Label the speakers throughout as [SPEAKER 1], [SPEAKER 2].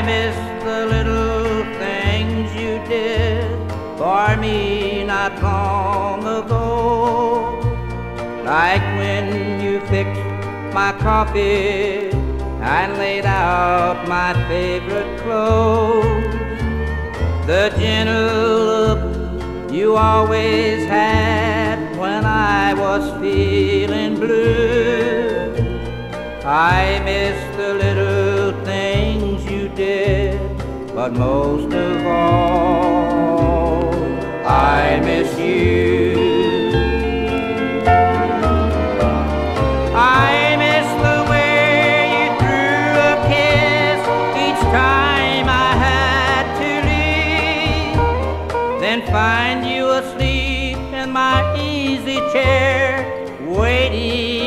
[SPEAKER 1] I miss the little things you did for me not long ago. Like when you fixed my coffee and laid out my favorite clothes. The gentle look you always had when I was feeling blue. I miss the but most of all, I miss you. I miss the way you threw a kiss each time I had to leave, then find you asleep in my easy chair, waiting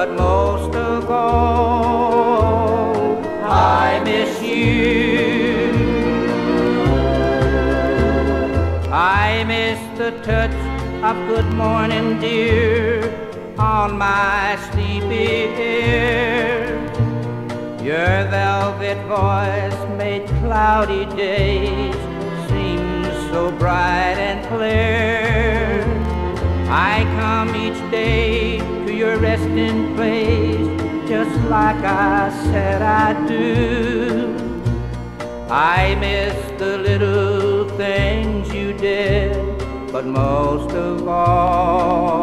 [SPEAKER 1] but most of all, I miss you. I miss the touch of good morning, dear, on my sleepy ear. Your velvet voice made cloudy days seem so bright and clear. I come resting place, just like I said I do. I miss the little things you did, but most of all,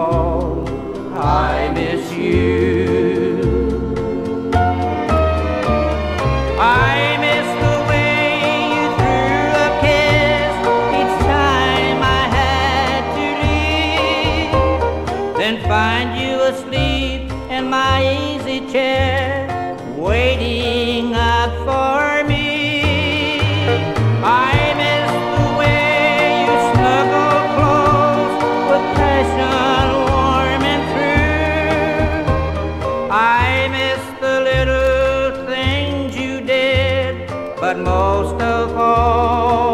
[SPEAKER 1] in my easy chair, waiting up for me. I miss the way you snuggle close with passion warm and true. I miss the little things you did, but most of all,